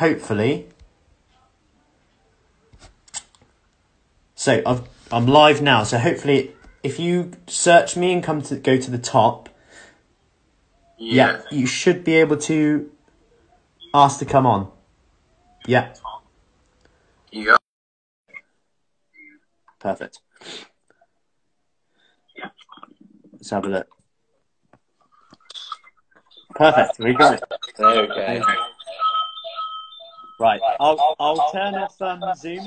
hopefully. So I've, I'm live now. So hopefully, if you search me and come to go to the top, yeah, you should be able to ask to come on. Yeah. You go. Perfect. Let's have a look. Perfect. We got it. Go. Right. I'll I'll turn off um, Zoom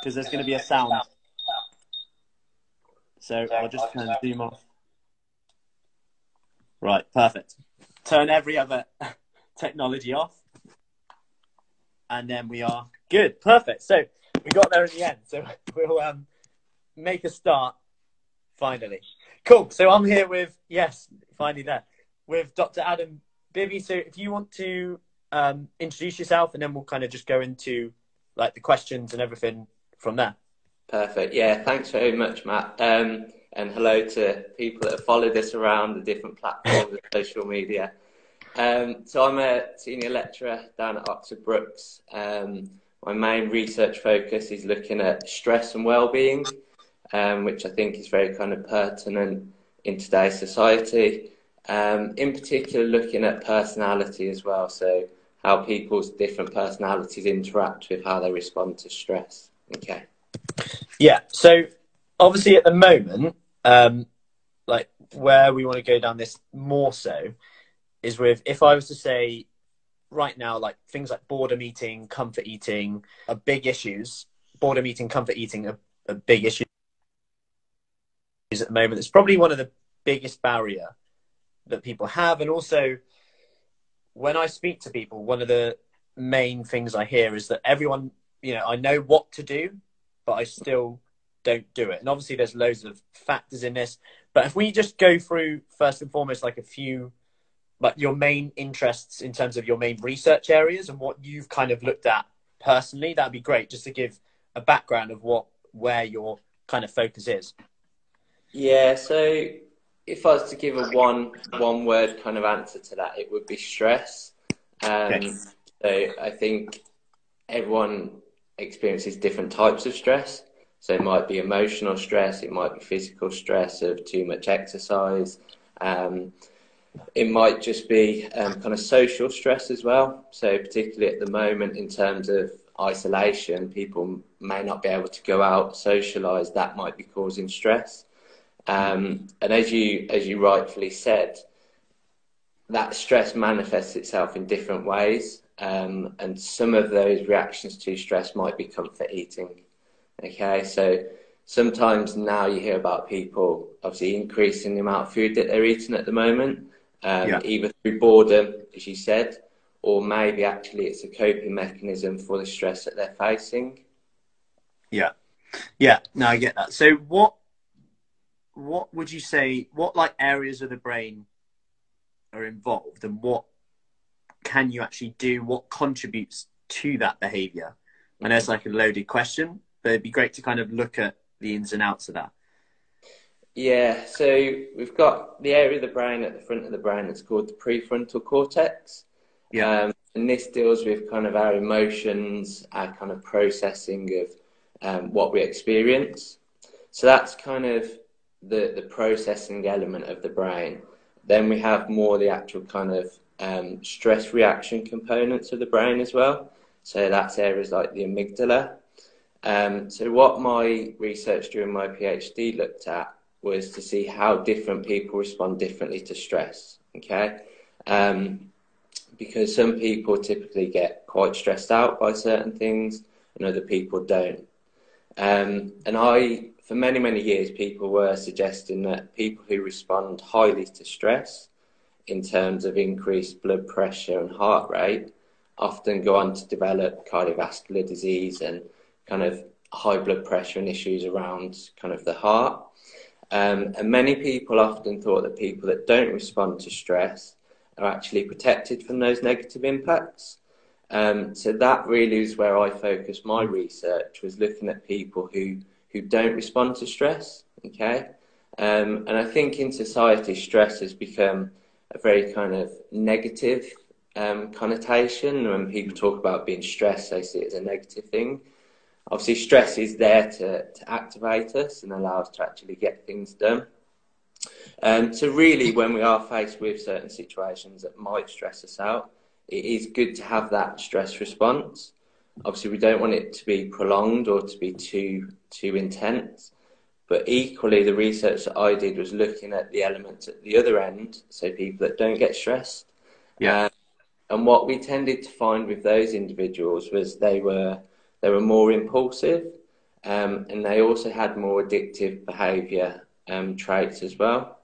because there's going to be a sound. So I'll just turn Zoom off. Right. Perfect. Turn every other technology off, and then we are good. Perfect. So we got there in the end. So we'll um, make a start finally. Cool. So I'm here with yes, finally there with Dr. Adam Bibbey. So if you want to um, introduce yourself, and then we'll kind of just go into like the questions and everything from there. Perfect. Yeah, thanks very much, Matt. Um, and hello to people that have followed us around the different platforms of social media. Um, so I'm a senior lecturer down at Oxford Brookes. Um, my main research focus is looking at stress and well-being, um, which I think is very kind of pertinent in today's society. Um, in particular, looking at personality as well, so how people's different personalities interact with how they respond to stress. Okay. Yeah. So obviously, at the moment, um, like where we want to go down this more so is with if I was to say right now, like things like boredom eating, comfort eating are big issues. Boredom eating, comfort eating are, are big issues at the moment. It's probably one of the biggest barrier that people have, and also when I speak to people, one of the main things I hear is that everyone, you know, I know what to do, but I still don't do it. And obviously, there's loads of factors in this. But if we just go through first and foremost, like a few, like your main interests in terms of your main research areas and what you've kind of looked at personally, that'd be great. Just to give a background of what where your kind of focus is. Yeah. So if I was to give a one one word kind of answer to that, it would be stress. Um, okay. So I think everyone experiences different types of stress. So it might be emotional stress, it might be physical stress of too much exercise. Um, it might just be um, kind of social stress as well. So particularly at the moment, in terms of isolation, people may not be able to go out, socialise. That might be causing stress. Um, and as you as you rightfully said, that stress manifests itself in different ways, um, and some of those reactions to stress might be comfort eating. Okay, so sometimes now you hear about people obviously increasing the amount of food that they're eating at the moment, um, yeah. either through boredom, as you said, or maybe actually it's a coping mechanism for the stress that they're facing. Yeah, yeah. No, I get that. So what what would you say? What like areas of the brain are involved, and what can you actually do? What contributes to that behaviour? I know it's like a loaded question, but it'd be great to kind of look at the ins and outs of that. Yeah, so we've got the area of the brain at the front of the brain that's called the prefrontal cortex. Yeah. Um, and this deals with kind of our emotions, our kind of processing of um, what we experience. So that's kind of the, the processing element of the brain. Then we have more the actual kind of um, stress reaction components of the brain as well. So that's areas like the amygdala. Um, so what my research during my PhD looked at was to see how different people respond differently to stress. Okay, um, because some people typically get quite stressed out by certain things, and other people don't. Um, and I for many, many years, people were suggesting that people who respond highly to stress in terms of increased blood pressure and heart rate often go on to develop cardiovascular disease and kind of high blood pressure and issues around kind of the heart. Um, and many people often thought that people that don't respond to stress are actually protected from those negative impacts. Um, so that really is where I focused my research was looking at people who who don't respond to stress. Okay, um, and I think in society, stress has become a very kind of negative um, connotation. When people talk about being stressed, they see it as a negative thing. Obviously, stress is there to, to activate us and allow us to actually get things done. Um, so, really, when we are faced with certain situations that might stress us out, it is good to have that stress response. Obviously, we don't want it to be prolonged or to be too too intense. But equally, the research that I did was looking at the elements at the other end, so people that don't get stressed. Yeah. Um, and what we tended to find with those individuals was they were they were more impulsive, um, and they also had more addictive behaviour um, traits as well.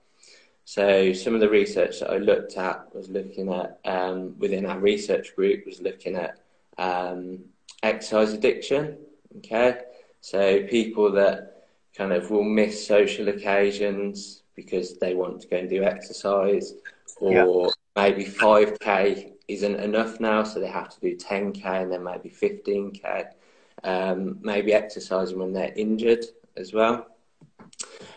So some of the research that I looked at was looking at um, within our research group was looking at um, exercise addiction. Okay, so people that kind of will miss social occasions because they want to go and do exercise, or yeah. maybe five k isn't enough now, so they have to do ten k and then maybe fifteen k. Um, maybe exercising when they're injured as well.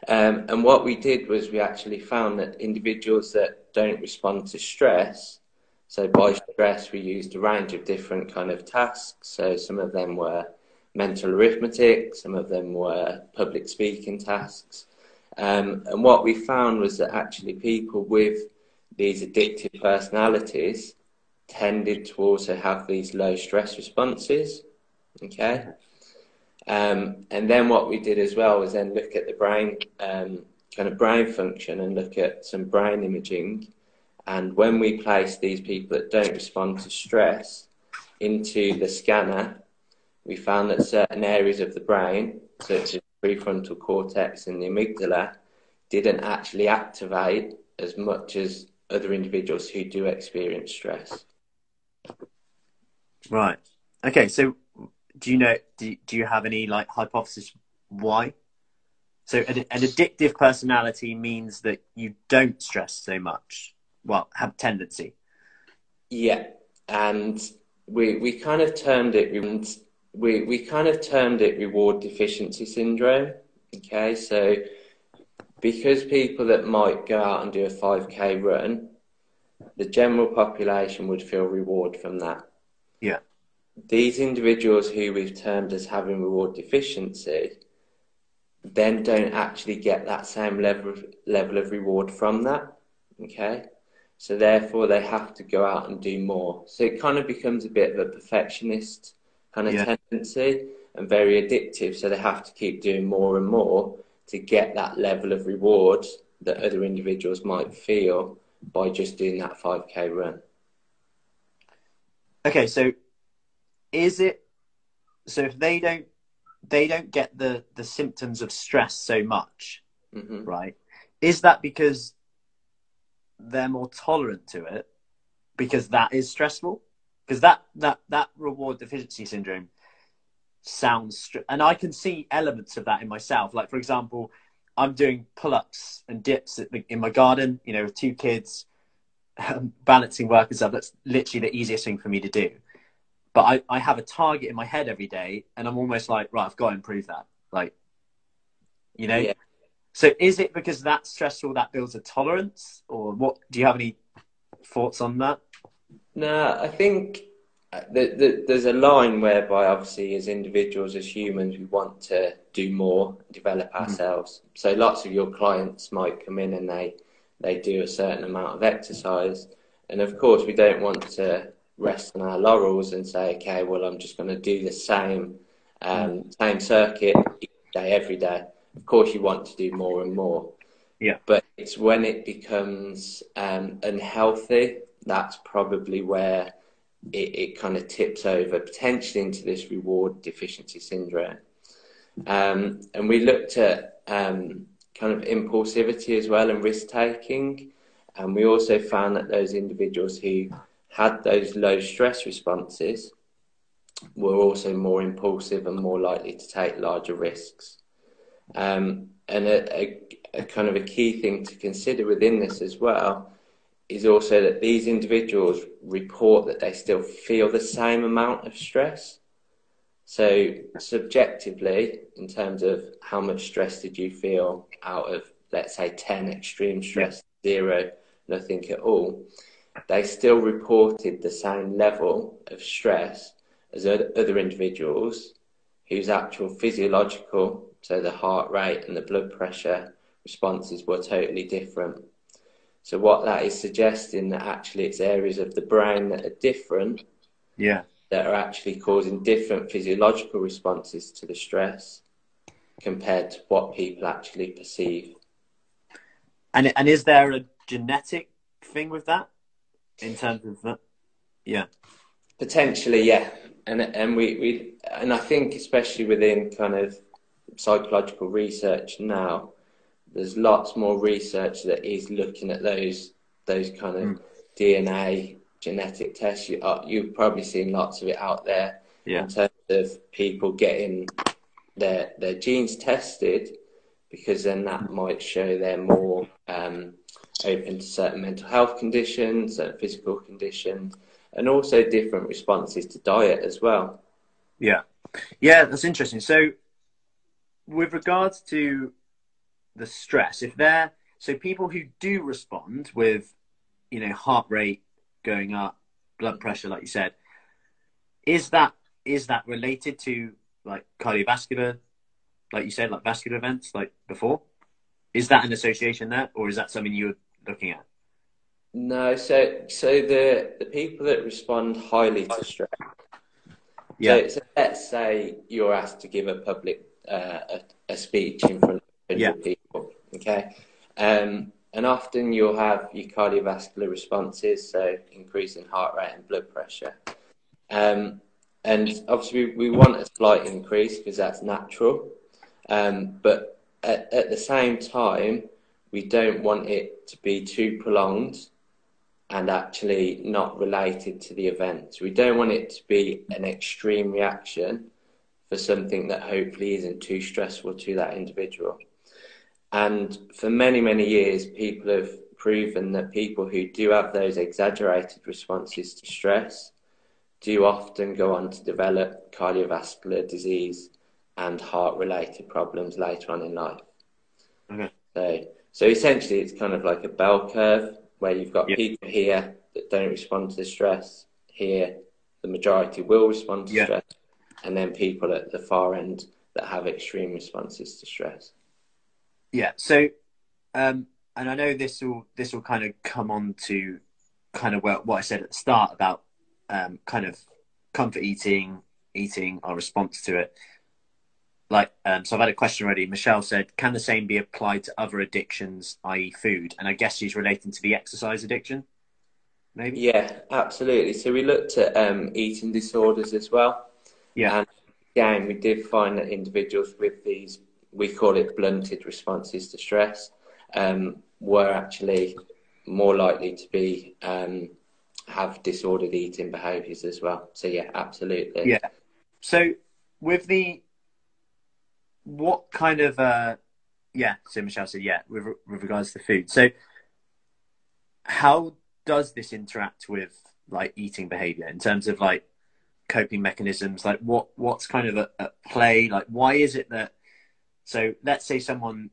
Um, and what we did was we actually found that individuals that don't respond to stress, so by stress we used a range of different kind of tasks. So some of them were mental arithmetic, some of them were public speaking tasks. Um, and what we found was that actually people with these addictive personalities tended to also have these low stress responses. Okay. Um, and then what we did as well was then look at the brain, um, kind of brain function and look at some brain imaging. And when we place these people that don't respond to stress into the scanner, we found that certain areas of the brain, such as prefrontal cortex and the amygdala, didn't actually activate as much as other individuals who do experience stress. Right. Okay. So do you know? Do, do you have any like hypothesis why? So an, an addictive personality means that you don't stress so much. Well, have tendency. Yeah, and we we kind of termed it we we kind of termed it reward deficiency syndrome. Okay, so because people that might go out and do a 5k run, the general population would feel reward from that. Yeah these individuals who we've termed as having reward deficiency then don't actually get that same level of, level of reward from that. Okay. So therefore they have to go out and do more. So it kind of becomes a bit of a perfectionist kind of yeah. Tendency and very addictive. So they have to keep doing more and more to get that level of reward that other individuals might feel by just doing that 5k run. Okay, so is it so if they don't they don't get the the symptoms of stress so much mm-hmm. right is that because they're more tolerant to it because that is stressful because that that that reward deficiency syndrome sounds str- and i can see elements of that in myself like for example i'm doing pull-ups and dips the, in my garden you know with two kids um, balancing work and stuff that's literally the easiest thing for me to do but I, I have a target in my head every day and I'm almost like, right, I've got to improve that. Like, you know? Yeah. So is it because that's stressful that builds a tolerance or what? Do you have any thoughts on that? No, I think the, the, there's a line whereby obviously as individuals, as humans, we want to do more, develop mm-hmm. ourselves. Mm. So lots of your clients might come in and they, they do a certain amount of exercise. And of course, we don't want to rest on our laurels and say, okay, well, I'm just going to do the same um, same circuit day, every day. Of course, you want to do more and more. Yeah. But it's when it becomes um, unhealthy that's probably where it, it kind of tips over potentially into this reward deficiency syndrome. Um, and we looked at um, kind of impulsivity as well and risk taking. And we also found that those individuals who had those low stress responses were also more impulsive and more likely to take larger risks. Um, and a, a, a, kind of a key thing to consider within this as well is also that these individuals report that they still feel the same amount of stress. So, subjectively, in terms of how much stress did you feel out of, let's say, 10 extreme stress, zero, nothing at all, they still reported the same level of stress as other individuals whose actual physiological, so the heart rate and the blood pressure responses were totally different. So what that is suggesting that actually it's areas of the brain that are different. Yeah. That are actually causing different physiological responses to the stress compared to what people actually perceive. And and is there a genetic thing with that in terms of that? Yeah. Potentially, yeah. And and we, we and I think especially within kind of psychological research now, there's lots more research that is looking at those those kind of mm. DNA genetic tests. You, uh, you've probably seen lots of it out there yeah. in terms of people getting their their genes tested because then that might show they're more um, open to certain mental health conditions, certain physical conditions, and also different responses to diet as well. Yeah, yeah, that's interesting. So, with regards to the stress, if they're so people who do respond with, you know, heart rate going up, blood pressure, like you said, is that is that related to like cardiovascular, like you said, like vascular events, like before? Is that an association there, or is that something you're looking at? No, so so the the people that respond highly to stress. Yeah. So, so let's say you're asked to give a public uh, a, a speech in front of yeah. people. Okay. Um, and often you'll have your cardiovascular responses, so increase in heart rate and blood pressure. Um, and obviously, we, we want a slight increase because that's natural. Um, but at, at the same time, we don't want it to be too prolonged and actually not related to the event. We don't want it to be an extreme reaction for something that hopefully isn't too stressful to that individual. And for many, many years, people have proven that people who do have those exaggerated responses to stress do often go on to develop cardiovascular disease and heart related problems later on in life. Okay. So, so essentially, it's kind of like a bell curve where you've got yep. people here that don't respond to the stress. Here, the majority will respond to yep. stress, and then people at the far end that have extreme responses to stress. Yeah. So, um, and I know this will this will kind of come on to kind of what, what I said at the start about um, kind of comfort eating, eating, our response to it. Like, um, so I've had a question already. Michelle said, "Can the same be applied to other addictions, i.e., food?" And I guess she's relating to the exercise addiction. Maybe. Yeah, absolutely. So we looked at um, eating disorders as well. Yeah. And again, we did find that individuals with these we call it blunted responses to stress, um, were actually more likely to be um, have disordered eating behaviours as well. So yeah, absolutely. Yeah. So with the what kind of uh yeah, so Michelle said yeah, with with regards to food. So how does this interact with like eating behavior in terms of like coping mechanisms like what what's kind of at play like why is it that so let's say someone,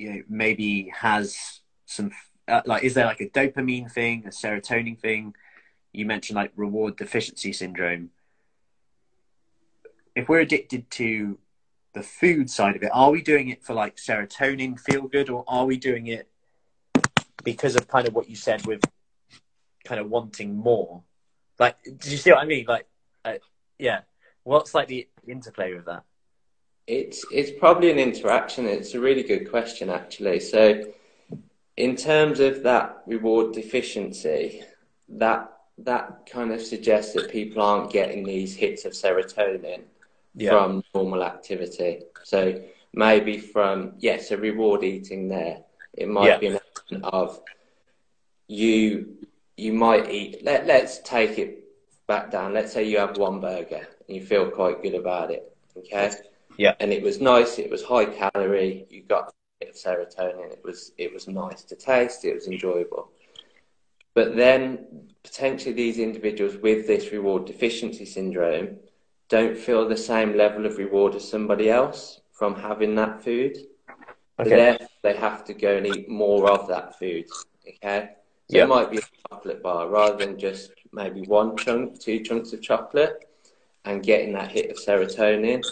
you know, maybe has some uh, like, is there like a dopamine thing, a serotonin thing? You mentioned like reward deficiency syndrome. If we're addicted to the food side of it, are we doing it for like serotonin feel good, or are we doing it because of kind of what you said with kind of wanting more? Like, did you see what I mean? Like, uh, yeah, what's like the interplay with that? It's it's probably an interaction. It's a really good question, actually. So, in terms of that reward deficiency, that that kind of suggests that people aren't getting these hits of serotonin yeah. from normal activity. So maybe from yes, a reward eating there. It might yeah. be an element of you you might eat. Let let's take it back down. Let's say you have one burger and you feel quite good about it. Okay. Yeah. And it was nice. It was high calorie. You got a bit of serotonin. It was it was nice to taste. It was enjoyable. But then potentially these individuals with this reward deficiency syndrome don't feel the same level of reward as somebody else from having that food. Okay. So therefore they have to go and eat more of that food. Okay. So yeah. it might be a chocolate bar rather than just maybe one chunk, two chunks of chocolate, and getting that hit of serotonin.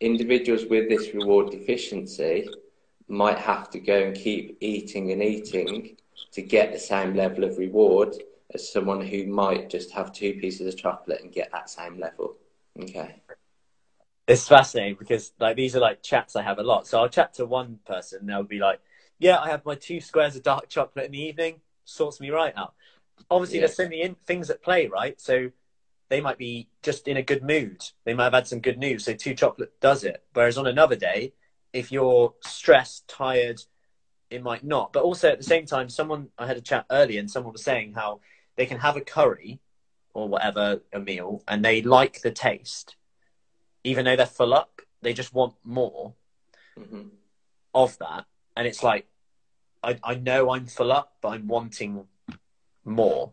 Individuals with this reward deficiency might have to go and keep eating and eating to get the same level of reward as someone who might just have two pieces of chocolate and get that same level. Okay. It's fascinating because like these are like chats I have a lot. So I'll chat to one person, they'll be like, "Yeah, I have my two squares of dark chocolate in the evening, sorts me right out." Obviously, yeah. there's so many things at play, right? So they might be just in a good mood. They might have had some good news, so two chocolate does it. Whereas on another day, if you're stressed, tired, it might not. But also at the same time, someone I had a chat earlier, and someone was saying how they can have a curry or whatever a meal, and they like the taste, even though they're full up. They just want more mm-hmm. of that, and it's like I I know I'm full up, but I'm wanting more.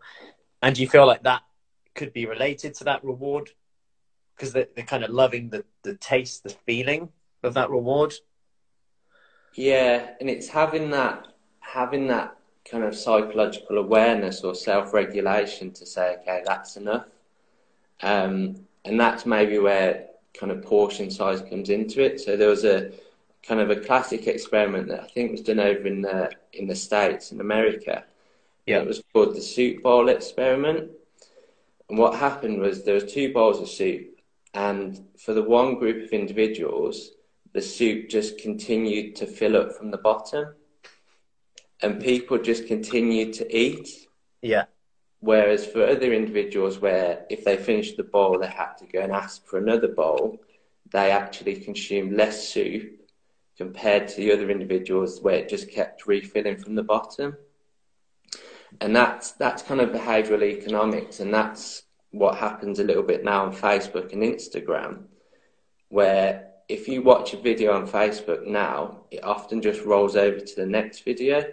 And you feel like that could be related to that reward? Because they're, they're kind of loving the, the taste, the feeling of that reward. Yeah, and it's having that having that kind of psychological awareness or self regulation to say, okay, that's enough. Um, and that's maybe where kind of portion size comes into it. So there was a kind of a classic experiment that I think was done over in the in the States in America. Yeah. It was called the soup bowl experiment. And what happened was there was two bowls of soup, and for the one group of individuals, the soup just continued to fill up from the bottom, and people just continued to eat. Yeah. Whereas for other individuals, where if they finished the bowl, they had to go and ask for another bowl, they actually consumed less soup compared to the other individuals where it just kept refilling from the bottom. And that's that's kind of behavioural economics, and that's what happens a little bit now on Facebook and Instagram, where if you watch a video on Facebook now, it often just rolls over to the next video.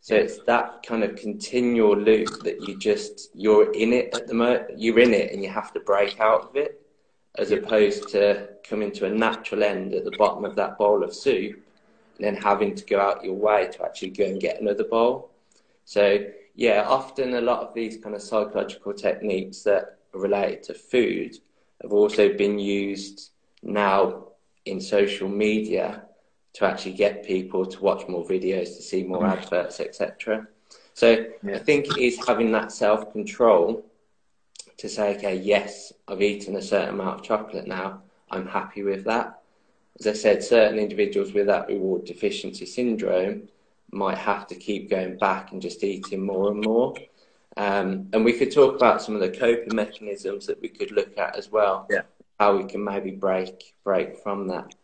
So it's that kind of continual loop that you just you're in it at the moment. You're in it and you have to break out of it, as opposed to coming to a natural end at the bottom of that bowl of soup, and then having to go out your way to actually go and get another bowl. So yeah, often a lot of these kind of psychological techniques that are related to food have also been used now in social media to actually get people to watch more videos, to see more mm. adverts, etc. So yeah. I think it is having that self control to say, okay, yes, I've eaten a certain amount of chocolate now. I'm happy with that. As I said, certain individuals with that reward deficiency syndrome might have to keep going back and just eating more and more. Um, and we could talk about some of the coping mechanisms that we could look at as well. Yeah how we can maybe break break from that.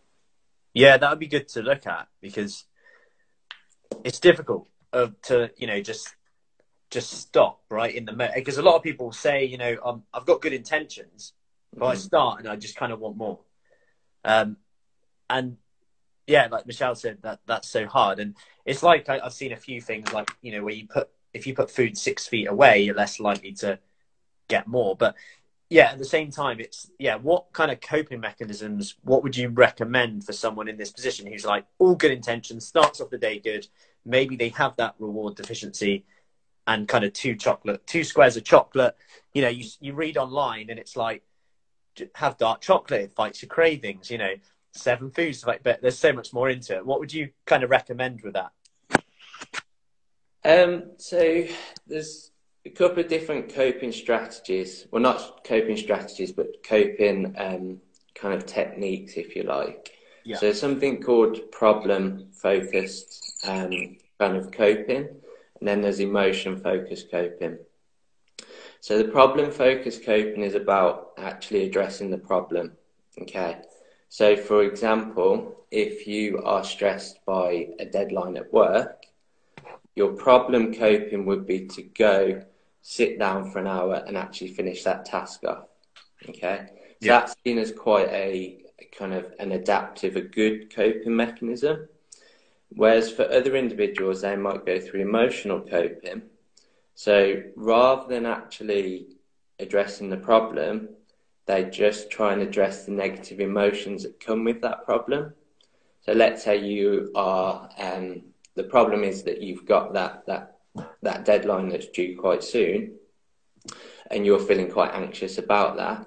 Yeah, that would be good to look at because it's difficult uh, to you know just just stop right in the middle. because a lot of people say you know um, I've got good intentions, but mm-hmm. I start and I just kind of want more. Um, and yeah, like Michelle said, that that's so hard, and it's like I, I've seen a few things like you know where you put if you put food six feet away, you're less likely to get more. But yeah, at the same time, it's yeah. What kind of coping mechanisms? What would you recommend for someone in this position who's like all good intentions, starts off the day good, maybe they have that reward deficiency, and kind of two chocolate, two squares of chocolate. You know, you you read online and it's like have dark chocolate, it fights your cravings. You know, seven foods, like, but there's so much more into it. What would you kind of recommend with that? Um, so there's a couple of different coping strategies. Well, not coping strategies, but coping um, kind of techniques, if you like. Yeah. So something called problem focused um, kind of coping, and then there's emotion focused coping. So the problem focused coping is about actually addressing the problem. Okay. So for example, if you are stressed by a deadline at work, your problem coping would be to go sit down for an hour and actually finish that task off. Okay, so yeah. that's seen as quite a, a kind of an adaptive, a good coping mechanism. Whereas for other individuals, they might go through emotional coping. So rather than actually addressing the problem, they just try and address the negative emotions that come with that problem. So let's say you are, um, the problem is that you've got that, that that deadline that's due quite soon, and you're feeling quite anxious about that,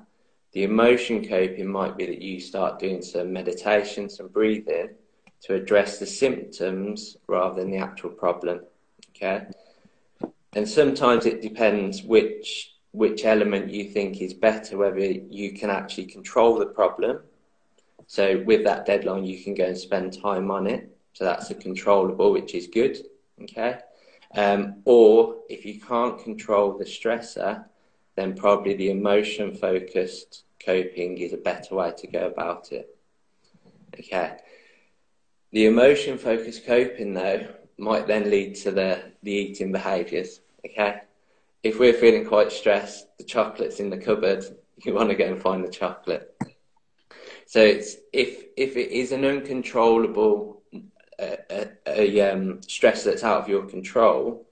the emotion coping might be that you start doing some meditation, some breathing to address the symptoms rather than the actual problem. Okay. And sometimes it depends which which element you think is better, whether you can actually control the problem. So with that deadline, you can go and spend time on it. So that's a controllable, which is good. Okay. Um, or if you can't control the stressor, then probably the emotion focused coping is a better way to go about it. Okay. The emotion focused coping, though, might then lead to the, the eating behaviours. Okay. If we're feeling quite stressed, the chocolate's in the cupboard, you want to go and find the chocolate. So it's if if it is an uncontrollable a, a, a um, stress that's out of your control,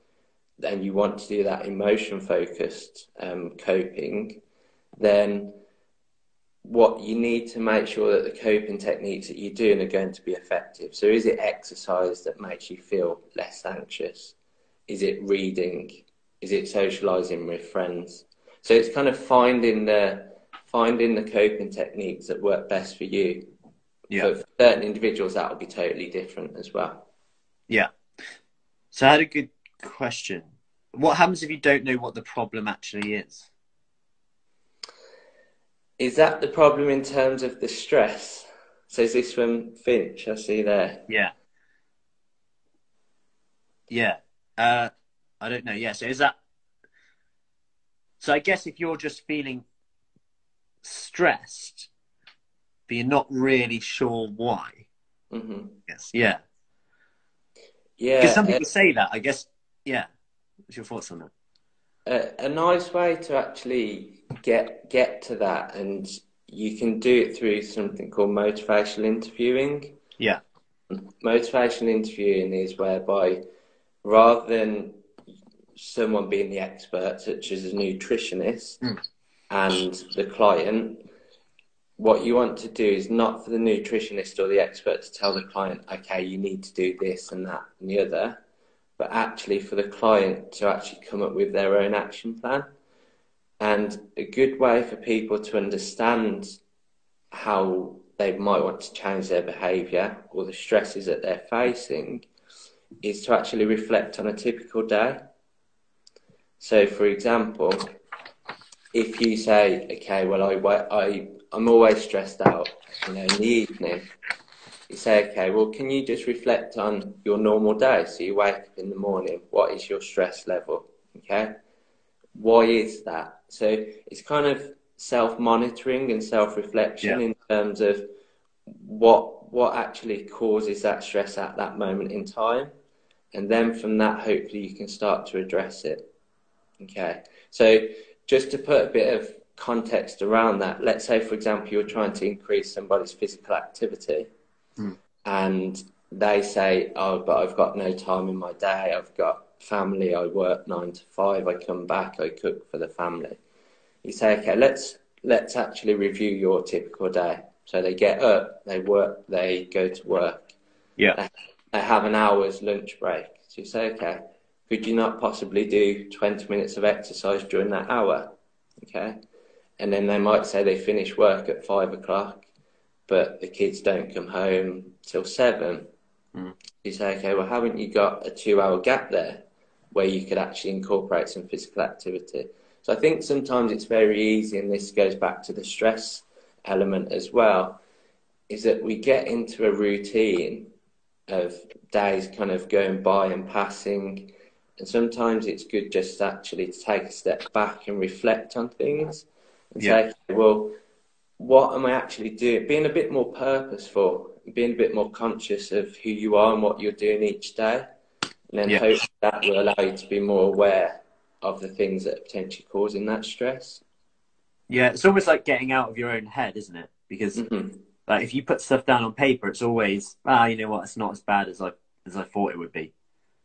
then you want to do that emotion focused um, coping, then what you need to make sure that the coping techniques that you're doing are going to be effective. So, is it exercise that makes you feel less anxious? Is it reading? Is it socializing with friends? So, it's kind of finding the finding the coping techniques that work best for you. Yeah. for certain individuals, that will be totally different as well. Yeah. So I had a good question. What happens if you don't know what the problem actually is? Is that the problem in terms of the stress? So is this from Finch? I see there. Yeah. Yeah. Uh, I don't know. Yeah. So is that? So I guess if you're just feeling stressed, but you're not really sure why. hmm Yes. Yeah. Yeah. Because some uh, people say that. I guess. Yeah. What's your thoughts on that? a, a nice way to actually get get to that, and you can do it through something called motivational interviewing. Yeah. Motivational interviewing is whereby rather than someone being the expert, such as a nutritionist, Mm. and the client, what you want to do is not for the nutritionist or the expert to tell the client, okay, you need to do this and that and the other, but actually for the client to actually come up with their own action plan. And a good way for people to understand how they might want to change their behaviour or the stresses that they're facing is to actually reflect on a typical day. So, for example, if you say, okay, well, I, I, I'm always stressed out, you know, in the evening, you say, okay, well, can you just reflect on your normal day? So you wake up in the morning, what is your stress level? Okay. Why is that? So it's kind of self monitoring and self reflection Yeah. in terms of what, what actually causes that stress at that moment in time. And then from that, hopefully you can start to address it. Okay. So just to put a bit of context around that, let's say, for example, you're trying to increase somebody's physical activity Mm. and they say, Oh, but I've got no time in my day. I've got family. I work nine to five. I come back. I cook for the family. You say, Okay, let's, let's actually review your typical day. So they get up, they work, they go to work, Yeah. they have an hour's lunch break. So you say, okay, could you not possibly do 20 minutes of exercise during that hour? Okay. And then they might say they finish work at five o'clock, but the kids don't come home till seven. Mm. You say, okay, well, haven't you got a two hour gap there where you could actually incorporate some physical activity? So I think sometimes it's very easy, and this goes back to the stress element as well, is that we get into a routine of days kind of going by and passing. And sometimes it's good just actually to take a step back and reflect on things and Yeah. say, well, what am I actually doing? Being a bit more purposeful, being a bit more conscious of who you are and what you're doing each day. And then Yeah. hopefully that will allow you to be more aware of the things that are potentially causing that stress. Yeah. It's almost like getting out of your own head, isn't it? Because Mhm. like if you put stuff down on paper, it's always ah, you know what, it's not as bad as I as I thought it would be.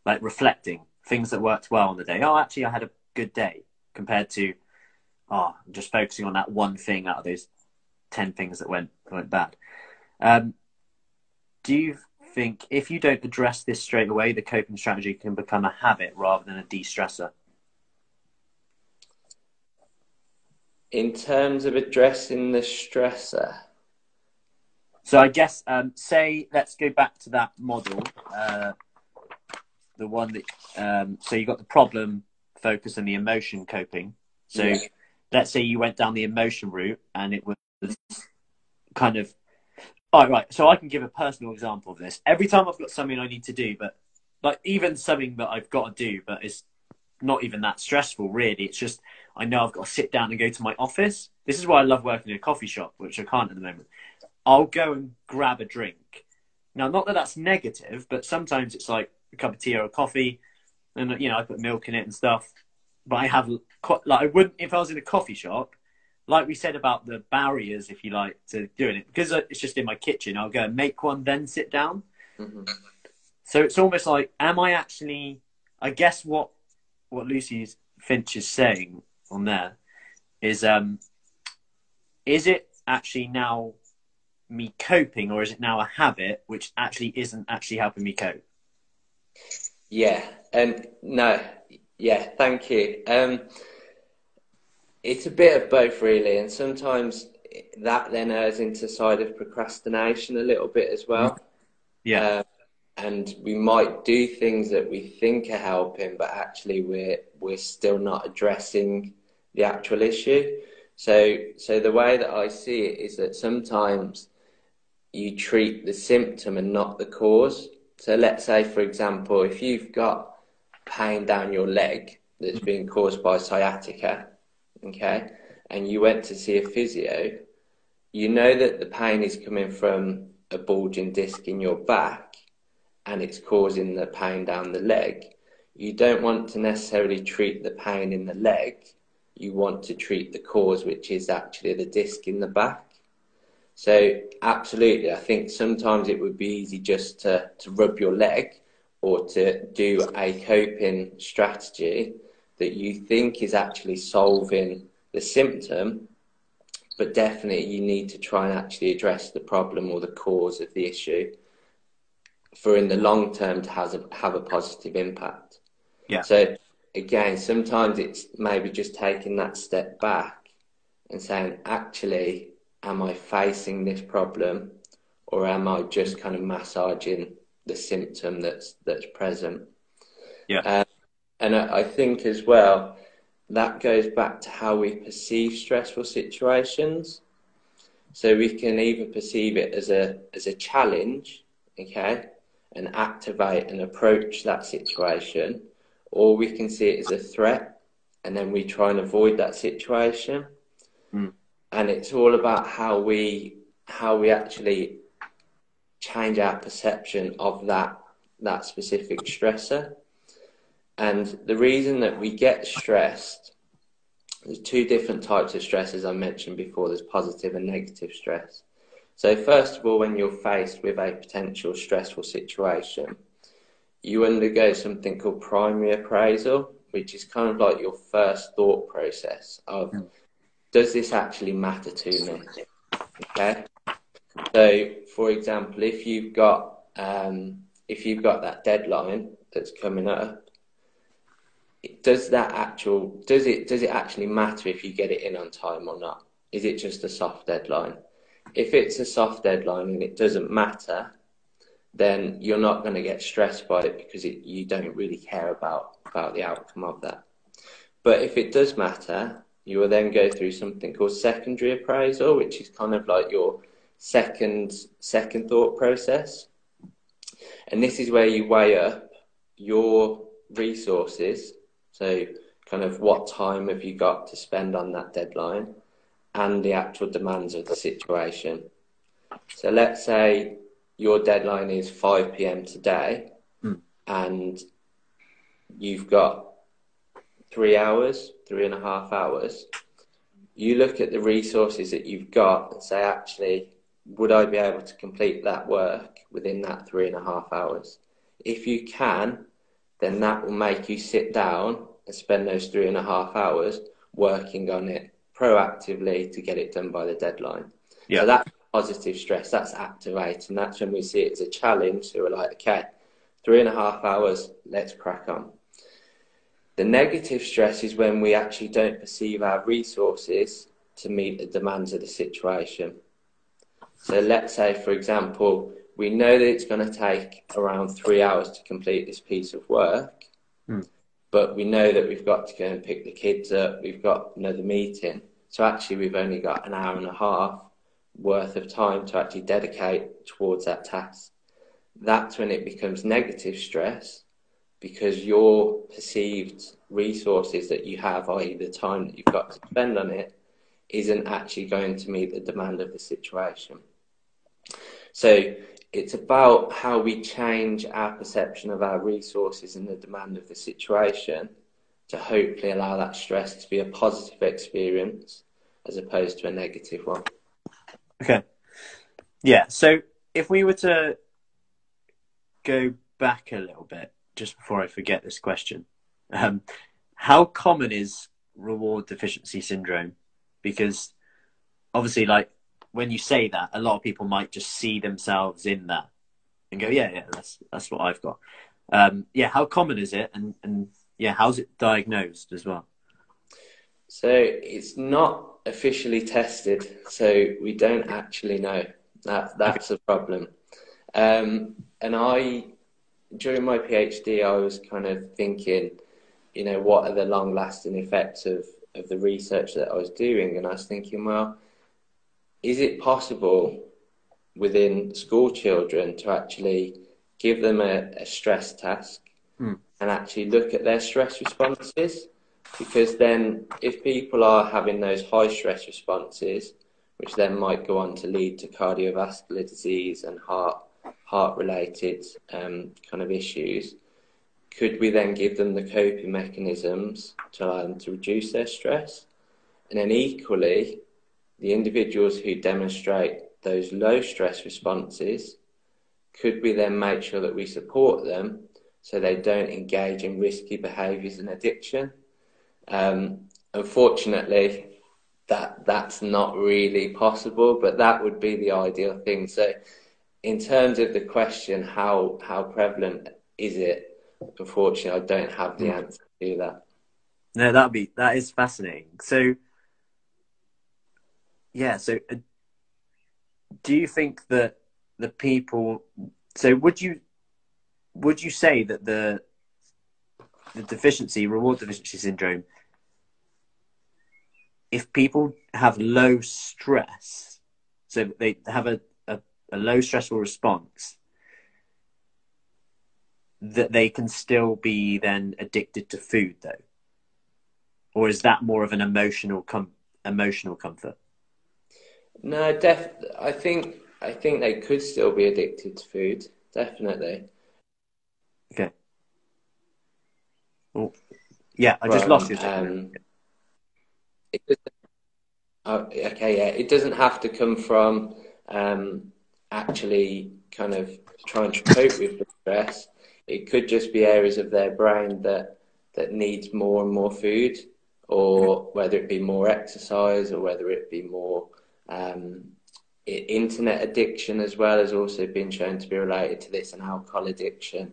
Like reflecting things that worked well on the day. Oh, actually, I had a good day compared to oh, I'm just focusing on that one thing out of those ten things that went went bad. Um, do you think if you don't address this straight away, the coping strategy can become a habit rather than a de-stressor? In terms of addressing the stressor. So I guess, um, say, let's go back to that model, uh, the one that, um, so you got the problem focus and the emotion coping. So yeah. let's say you went down the emotion route and it was kind of all right, right. So I can give a personal example of this. Every time I've got something I need to do, but like even something that I've got to do, but it's not even that stressful, really. It's just I know I've got to sit down and go to my office. This is why I love working in a coffee shop, which I can't at the moment. I'll go and grab a drink. Now, not that that's negative, but sometimes it's like a cup of tea or a coffee, and you know I put milk in it and stuff. But I have like I wouldn't if I was in a coffee shop like we said about the barriers, if you like, to doing it, because it's just in my kitchen, I'll go and make one, then sit down. Mm-hmm. So it's almost like, am I actually? I guess what what Lucy Finch is saying on there is, um, is it actually now me coping, or is it now a habit which actually isn't actually helping me cope? Yeah, and no, yeah, thank you. Um, it's a bit of both, really, and sometimes that then errs into side of procrastination a little bit as well. Yeah. Uh, and we might do things that we think are helping, but actually we're we're still not addressing the actual issue. So so the way that I see it is that sometimes you treat the symptom and not the cause. So let's say, for example, if you've got pain down your leg that's mm-hmm. being caused by sciatica, okay, and you went to see a physio, you know that the pain is coming from a bulging disc in your back and it's causing the pain down the leg. You don't want to necessarily treat the pain in the leg, you want to treat the cause, which is actually the disc in the back. So, absolutely, I think sometimes it would be easy just to, to rub your leg or to do a coping strategy that you think is actually solving the symptom, but definitely you need to try and actually address the problem or the cause of the issue for in the long term to have a, have a positive impact. Yeah. So again, sometimes it's maybe just taking that step back and saying, actually, am I facing this problem or am I just kind of massaging the symptom that's that's present? Yeah. Um, and I think as well, that goes back to how we perceive stressful situations. So we can either perceive it as a as a challenge, okay, and activate and approach that situation, or we can see it as a threat, and then we try and avoid that situation. Mm. And it's all about how we how we actually change our perception of that that specific stressor. And the reason that we get stressed, there's two different types of stress, as I mentioned before. There's positive and negative stress. So, first of all, when you're faced with a potential stressful situation, you undergo something called primary appraisal, which is kind of like your first thought process of, hmm. Does this actually matter to me? Okay. So, for example, if you've got um, if you've got that deadline that's coming up, does that actual does it does it actually matter if you get it in on time or not? Is it just a soft deadline? If it's a soft deadline and it doesn't matter, then you're not going to get stressed by it because it, you don't really care about about the outcome of that. But if it does matter, you will then go through something called secondary appraisal, which is kind of like your second second thought process. And this is where you weigh up your resources so, kind of what time have you got to spend on that deadline and the actual demands of the situation. So, let's say your deadline is 5 pm today mm. and you've got three hours, three and a half hours. You look at the resources that you've got and say, actually, would I be able to complete that work within that three and a half hours? If you can, then that will make you sit down and spend those three and a half hours working on it proactively to get it done by the deadline. Yeah. So that positive stress, that's activating. That's when we see it as a challenge. So we're like, okay, three and a half hours, let's crack on. The negative stress is when we actually don't perceive our resources to meet the demands of the situation. So let's say, for example, we know that it's going to take around three hours to complete this piece of work, mm. but we know that we've got to go and pick the kids up, we've got another meeting. So actually, we've only got an hour and a half worth of time to actually dedicate towards that task. That's when it becomes negative stress because your perceived resources that you have, i.e., the time that you've got to spend on it, isn't actually going to meet the demand of the situation. So it's about how we change our perception of our resources and the demand of the situation to hopefully allow that stress to be a positive experience as opposed to a negative one. Okay. Yeah. So if we were to go back a little bit, just before I forget this question, um, how common is reward deficiency syndrome? Because obviously, like when you say that, a lot of people might just see themselves in that and go, "Yeah, yeah, that's that's what I've got." Um, yeah, how common is it, and and yeah, how's it diagnosed as well? So it's not officially tested, so we don't actually know. That that's a problem. Um, and I, during my PhD, I was kind of thinking, you know, what are the long-lasting effects of of the research that I was doing? And I was thinking, well, is it possible within school children to actually give them a, a stress task mm. and actually look at their stress responses? because then if people are having those high stress responses, which then might go on to lead to cardiovascular disease and heart heart related um, kind of issues, could we then give them the coping mechanisms to allow them to reduce their stress? And then equally, the individuals who demonstrate those low stress responses, could we then make sure that we support them so they don't engage in risky behaviours and addiction? Um, unfortunately, that that's not really possible, but that would be the ideal thing. So, in terms of the question, how how prevalent is it? Unfortunately, I don't have the hmm. answer to that. No, that'd be that is fascinating. So, yeah. So, uh, do you think that the people? So, would you would you say that the the deficiency, reward deficiency syndrome, if people have low stress, so they have a, a, low stressful response, that they can still be then addicted to food though? Or is that more of an emotional com- emotional comfort? No, def- I think I think they could still be addicted to food, definitely. Okay. Oh, yeah, I just lost you. Um, uh, okay, yeah, it doesn't have to come from um, actually kind of trying to cope with the stress. It could just be areas of their brain that that needs more and more food, or whether it be more exercise, or whether it be more um, internet addiction as well has also been shown to be related to this, and alcohol addiction,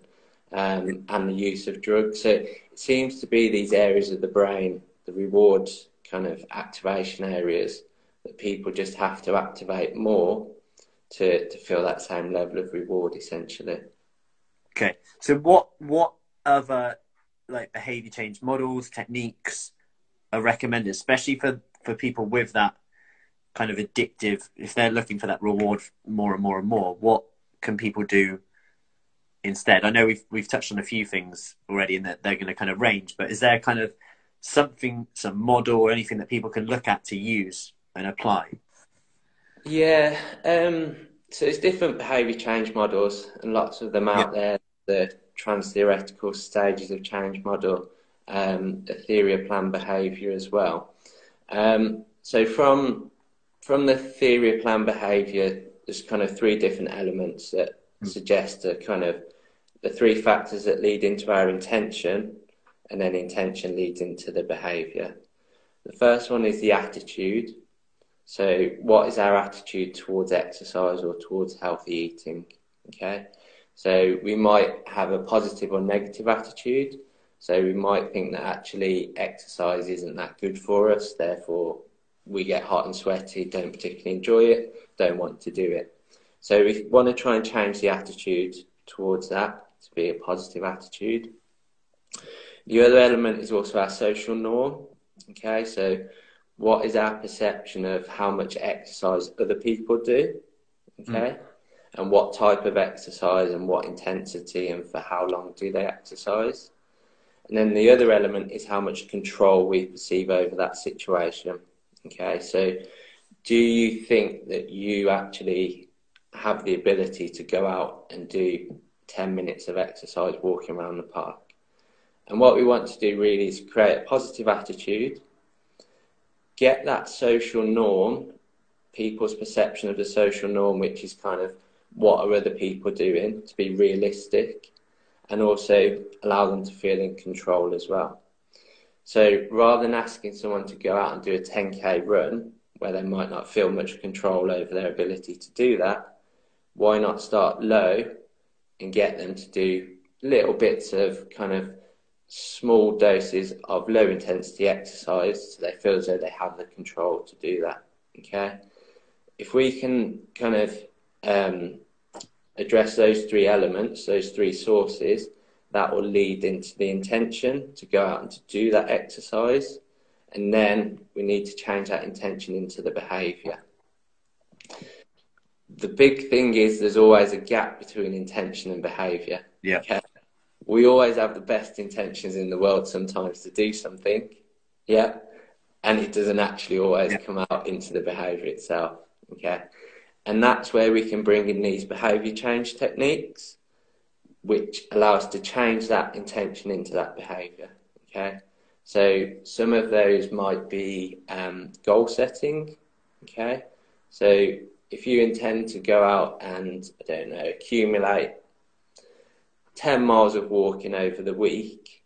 um, and the use of drugs. So it seems to be these areas of the brain, the rewards kind of activation areas that people just have to activate more to, to feel that same level of reward essentially. Okay. So what what other like behavior change models, techniques are recommended, especially for, for people with that kind of addictive if they're looking for that reward more and more and more, what can people do instead? I know we've we've touched on a few things already and that they're going to kind of range, but is there kind of something, some model or anything that people can look at to use and apply? Yeah, um, so it's different behaviour change models, and lots of them out yeah. there. The trans theoretical stages of change model, um, a theory of planned behaviour as well. Um, so from from the theory of planned behaviour, there's kind of three different elements that mm. suggest a kind of the three factors that lead into our intention, and then intention leads into the behavior. The first one is the attitude. So, what is our attitude towards exercise or towards healthy eating? Okay, so we might have a positive or negative attitude. So, we might think that actually exercise isn't that good for us, therefore, we get hot and sweaty, don't particularly enjoy it, don't want to do it. So, we want to try and change the attitude towards that to be a positive attitude. The other element is also our social norm. Okay, so what is our perception of how much exercise other people do? Okay, mm. and what type of exercise and what intensity and for how long do they exercise? And then the other element is how much control we perceive over that situation. Okay, so do you think that you actually have the ability to go out and do 10 minutes of exercise walking around the park? And what we want to do really is create a positive attitude, get that social norm, people's perception of the social norm, which is kind of what are other people doing, to be realistic, and also allow them to feel in control as well. So rather than asking someone to go out and do a 10k run, where they might not feel much control over their ability to do that, why not start low and get them to do little bits of kind of small doses of low intensity exercise so they feel as though they have the control to do that. Okay. If we can kind of um, address those three elements, those three sources, that will lead into the intention to go out and to do that exercise. And then we need to change that intention into the behavior. The big thing is there's always a gap between intention and behavior. Yeah. Okay? We always have the best intentions in the world sometimes to do something, yeah, and it doesn't actually always yeah. come out into the behaviour itself, okay, and that's where we can bring in these behaviour change techniques, which allow us to change that intention into that behaviour, okay. So some of those might be um, goal setting, okay. So if you intend to go out and I don't know accumulate 10 miles of walking over the week,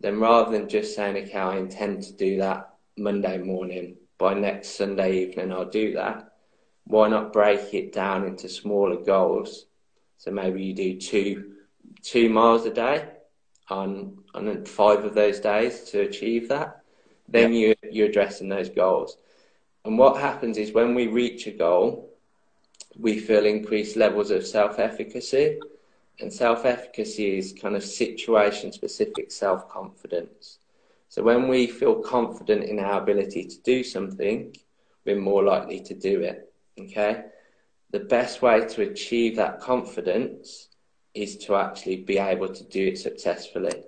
then rather than just saying, okay, I intend to do that Monday morning, by next Sunday evening I'll do that, why not break it down into smaller goals? So maybe you do two, two miles a day on, on five of those days to achieve that. Then yeah. you, you're addressing those goals. And what happens is when we reach a goal, we feel increased levels of self efficacy and self efficacy is kind of situation specific self confidence. So when we feel confident in our ability to do something, we're more likely to do it. Okay? The best way to achieve that confidence is to actually be able to do it successfully.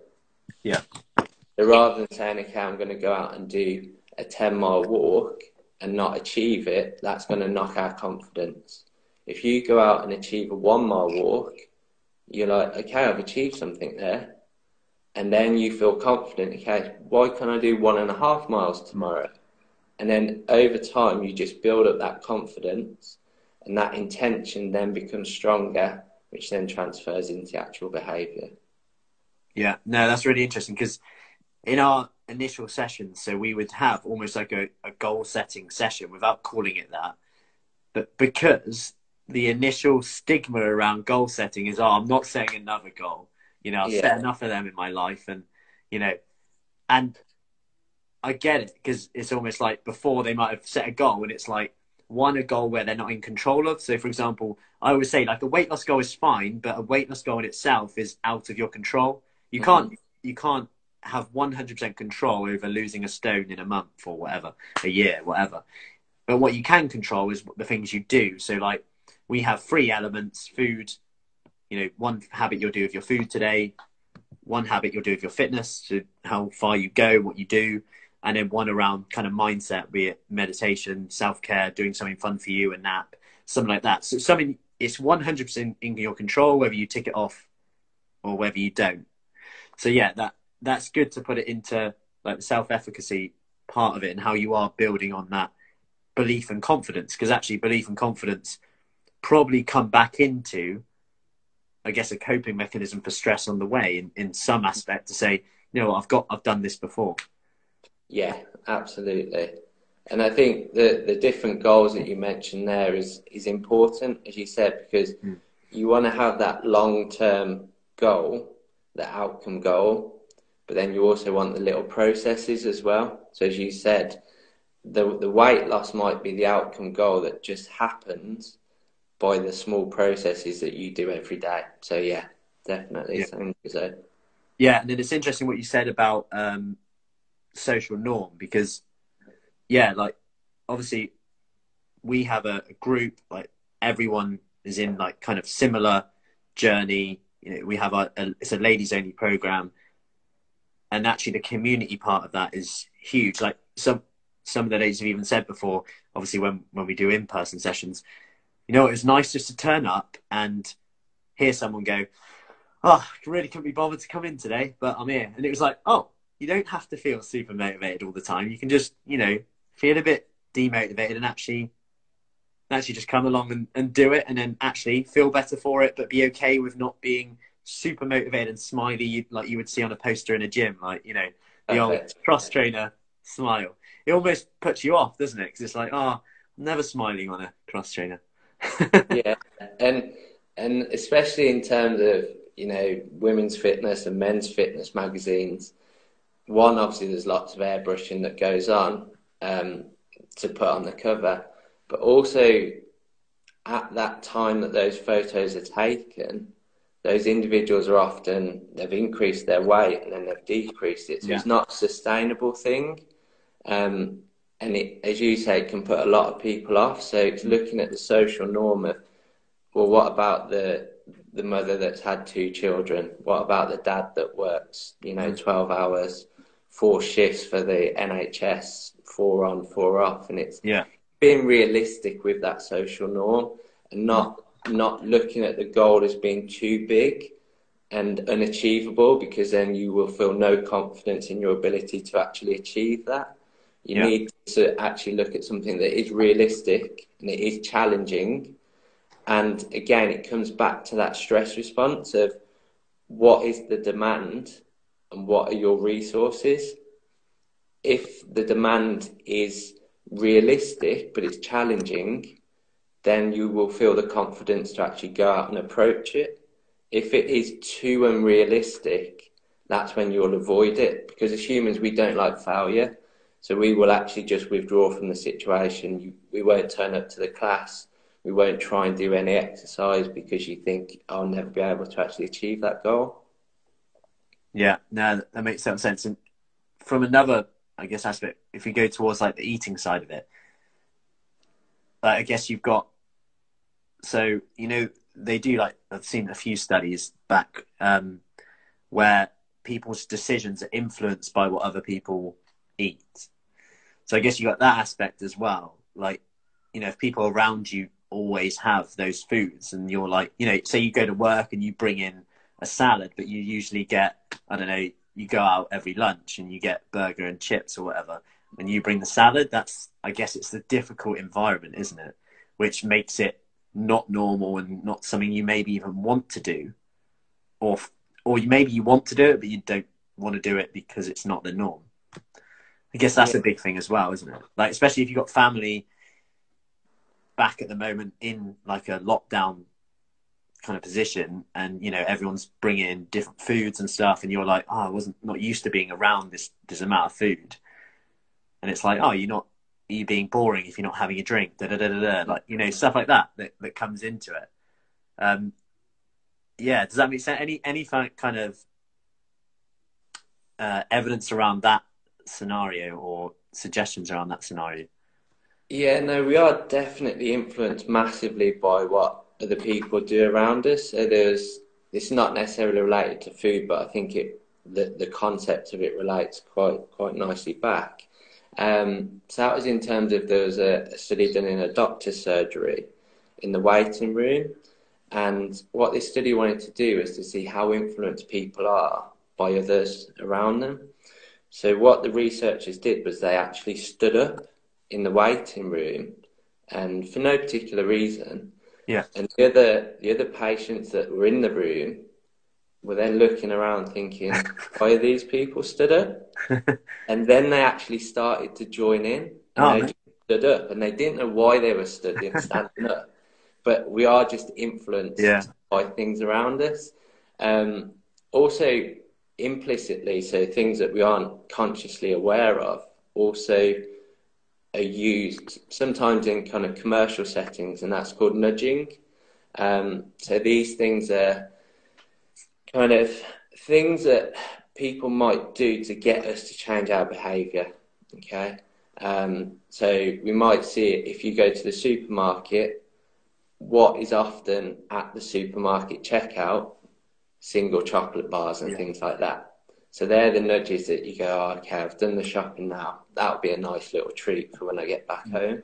Yeah. So rather than saying, okay, I'm going to go out and do a 10 mile walk and not achieve it, that's going to knock our confidence. If you go out and achieve a one mile walk, you're like, okay, I've achieved something there. And then you feel confident, okay, why can't I do one and a half miles tomorrow? And then over time, you just build up that confidence, and that intention then becomes stronger, which then transfers into actual behavior. Yeah, no, that's really interesting because in our initial sessions, so we would have almost like a, a goal setting session without calling it that. But because the initial stigma around goal setting is, oh, I'm not setting another goal. You know, I've yeah. set enough of them in my life, and you know, and I get it because it's almost like before they might have set a goal, and it's like one a goal where they're not in control of. So, for example, I always say like a weight loss goal is fine, but a weight loss goal in itself is out of your control. You mm-hmm. can't you can't have 100% control over losing a stone in a month or whatever, a year, whatever. But what you can control is the things you do. So, like we have three elements. Food you know one habit you'll do with your food today one habit you'll do with your fitness to how far you go what you do and then one around kind of mindset be it meditation self-care doing something fun for you a nap something like that. So something it's 100% in your control whether you tick it off or whether you don't. So yeah that that's good to put it into like the self-efficacy part of it and how you are building on that belief and confidence because actually belief and confidence probably come back into, I guess, a coping mechanism for stress on the way in, in some aspect to say, you know, I've got, I've done this before. Yeah, absolutely. And I think the the different goals that you mentioned there is is important, as you said, because mm. you want to have that long term goal, the outcome goal, but then you also want the little processes as well. So as you said, the the weight loss might be the outcome goal that just happens by the small processes that you do every day. So yeah, definitely yeah. Yeah, and then it's interesting what you said about um, social norm because yeah, like obviously we have a, a group like everyone is in like kind of similar journey. You know, we have a, a it's a ladies only program, and actually the community part of that is huge. Like some some of the ladies have even said before, obviously when when we do in person sessions, you know, it was nice just to turn up and hear someone go, "Oh, I really couldn't be bothered to come in today, but I'm here," and it was like, "Oh, you don't have to feel super motivated all the time. You can just, you know, feel a bit demotivated and actually actually just come along and, and do it and then actually feel better for it but be okay with not being super motivated and smiley like you would see on a poster in a gym like you know the okay. old cross trainer smile it almost puts you off doesn't it because it's like oh I'm never smiling on a cross trainer yeah and and especially in terms of you know women's fitness and men's fitness magazines one obviously there's lots of airbrushing that goes on um, to put on the cover, but also at that time that those photos are taken, those individuals are often they've increased their weight and then they've decreased it, so yeah. it's not a sustainable thing. Um, and it, as you say, it can put a lot of people off. So it's looking at the social norm of, well, what about the the mother that's had two children? What about the dad that works, you know, mm. twelve hours, four shifts for the NHS four on, four off, and it's yeah. being realistic with that social norm and not not looking at the goal as being too big and unachievable because then you will feel no confidence in your ability to actually achieve that. You yeah. need to actually look at something that is realistic and it is challenging. And again, it comes back to that stress response of what is the demand and what are your resources if the demand is realistic but it's challenging, then you will feel the confidence to actually go out and approach it. If it is too unrealistic, that's when you'll avoid it because as humans, we don't like failure. So we will actually just withdraw from the situation. we won't turn up to the class. We won't try and do any exercise because you think I'll never be able to actually achieve that goal. Yeah, no, that makes some sense. And from another I guess aspect if you go towards like the eating side of it, like, I guess you've got so you know they do like I've seen a few studies back um, where people's decisions are influenced by what other people eat. So I guess you got that aspect as well. Like, you know, if people around you always have those foods and you're like, you know, say you go to work and you bring in a salad, but you usually get, I don't know, you go out every lunch and you get burger and chips or whatever, and you bring the salad, that's I guess it's the difficult environment, isn't it? Which makes it not normal and not something you maybe even want to do, or or maybe you want to do it but you don't want to do it because it's not the norm. I guess that's yeah. a big thing as well, isn't it? Like especially if you've got family back at the moment in like a lockdown kind of position and you know everyone's bringing in different foods and stuff and you're like oh i wasn't not used to being around this this amount of food and it's like oh you're not are you being boring if you're not having a drink da, da, da, da, da. like you know stuff like that, that that comes into it um yeah does that make sense any any kind of uh, evidence around that scenario or suggestions around that scenario yeah no we are definitely influenced massively by what other people do around us. So there's it's not necessarily related to food, but I think it the the concept of it relates quite quite nicely back. Um, so that was in terms of there was a, a study done in a doctor's surgery in the waiting room, and what this study wanted to do was to see how influenced people are by others around them. So what the researchers did was they actually stood up in the waiting room, and for no particular reason, yeah. And the other the other patients that were in the room were then looking around thinking, why are these people stood up? and then they actually started to join in and oh, stood up, and they didn't know why they were stood standing up. But we are just influenced yeah. by things around us. Um, also, implicitly, so things that we aren't consciously aware of, also are used sometimes in kind of commercial settings, and that's called nudging. Um, so these things are kind of things that people might do to get us to change our behaviour. Okay, um, so we might see it if you go to the supermarket. What is often at the supermarket checkout, single chocolate bars and yeah. things like that. So they're the nudges that you go, oh, okay, I've done the shopping now. That'll be a nice little treat for when I get back mm-hmm. home.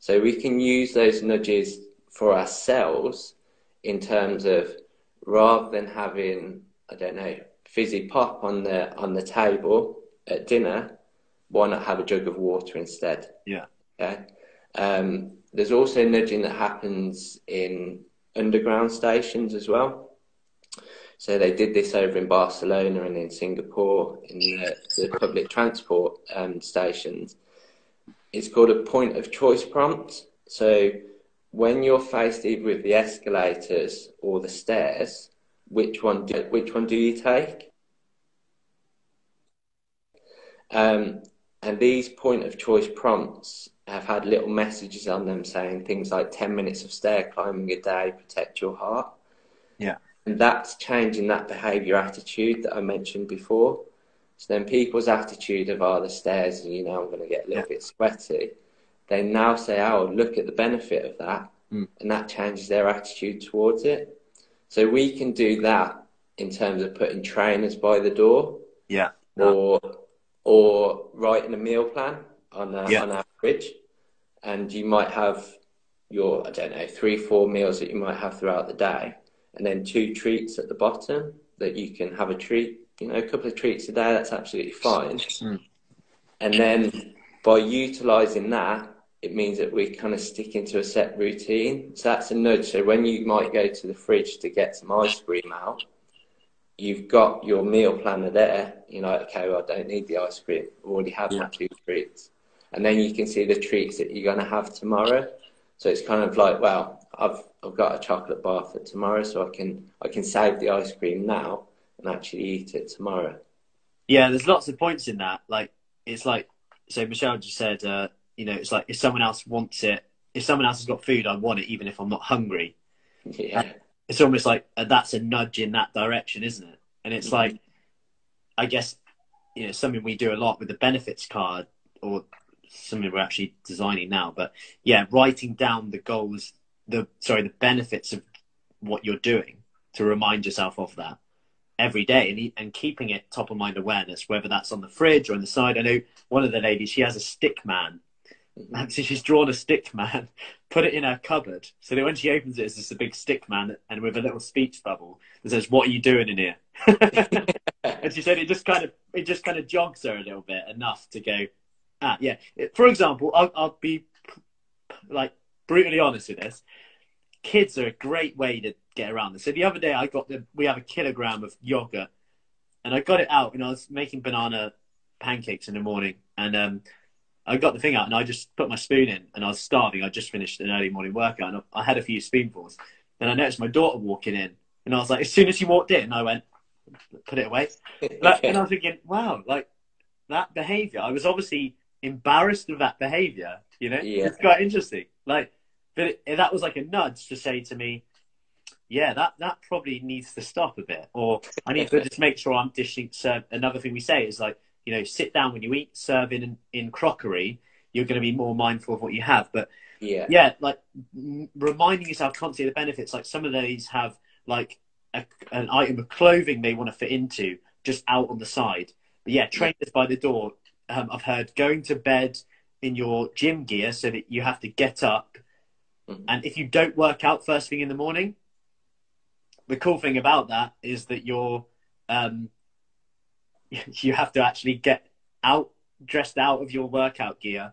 So we can use those nudges for ourselves in terms of rather than having, I don't know, fizzy pop on the on the table at dinner, why not have a jug of water instead? Yeah. Okay. Um, there's also nudging that happens in underground stations as well. So they did this over in Barcelona and in Singapore in the, the public transport um, stations. It's called a point of choice prompt. So when you're faced either with the escalators or the stairs, which one do, which one do you take? Um, and these point of choice prompts have had little messages on them saying things like 10 minutes of stair climbing a day, protect your heart. Yeah. And that's changing that behaviour attitude that I mentioned before. So then people's attitude of, oh, the stairs, and you know, I'm going to get a little yeah. bit sweaty. They now say, oh, look at the benefit of that. Mm. And that changes their attitude towards it. So we can do that in terms of putting trainers by the door. Yeah. Or, or writing a meal plan on, a, yeah. on our fridge. And you might have your, I don't know, three, four meals that you might have throughout the day and then two treats at the bottom that you can have a treat, you know, a couple of treats a day, that's absolutely fine. Mm. And then by utilizing that, it means that we kind of stick into a set routine. So that's a nudge. So when you might go to the fridge to get some ice cream out, you've got your meal planner there. You're like, okay, well, I don't need the ice cream. I already have yeah. my two treats. And then you can see the treats that you're going to have tomorrow. So it's kind of like, well, I've I've got a chocolate bar for tomorrow, so I can I can save the ice cream now and actually eat it tomorrow. Yeah, there's lots of points in that. Like it's like so Michelle just said, uh, you know, it's like if someone else wants it, if someone else has got food, I want it, even if I'm not hungry. Yeah, and it's almost like uh, that's a nudge in that direction, isn't it? And it's mm-hmm. like, I guess, you know, something we do a lot with the benefits card or something we're actually designing now. But yeah, writing down the goals the sorry the benefits of what you're doing to remind yourself of that every day and, and keeping it top of mind awareness whether that's on the fridge or on the side. I know one of the ladies she has a stick man. Mm-hmm. and so she's drawn a stick man put it in her cupboard. So that when she opens it it's just a big stick man and with a little speech bubble that says what are you doing in here? And she said it just kind of it just kind of jogs her a little bit enough to go ah yeah. For example i'll, I'll be like brutally honest with this. Kids are a great way to get around this. So the other day, I got the we have a kilogram of yogurt, and I got it out, and I was making banana pancakes in the morning, and um, I got the thing out, and I just put my spoon in, and I was starving. I just finished an early morning workout, and I had a few spoonfuls. Then I noticed my daughter walking in, and I was like, as soon as she walked in, I went, put it away, and I was thinking, wow, like that behaviour. I was obviously embarrassed of that behaviour. You know, yeah. it's quite interesting. Like, but it, that was like a nudge to say to me, yeah, that that probably needs to stop a bit, or I need to just make sure I'm dishing. Serve. Another thing we say is like, you know, sit down when you eat, serve in in crockery. You're going to be more mindful of what you have, but yeah, yeah, like reminding yourself constantly the benefits. Like some of these have like a, an item of clothing they want to fit into just out on the side. But yeah, trainers by the door. Um, I've heard going to bed in your gym gear so that you have to get up. Mm-hmm. And if you don't work out first thing in the morning, the cool thing about that is that you're um, you have to actually get out dressed out of your workout gear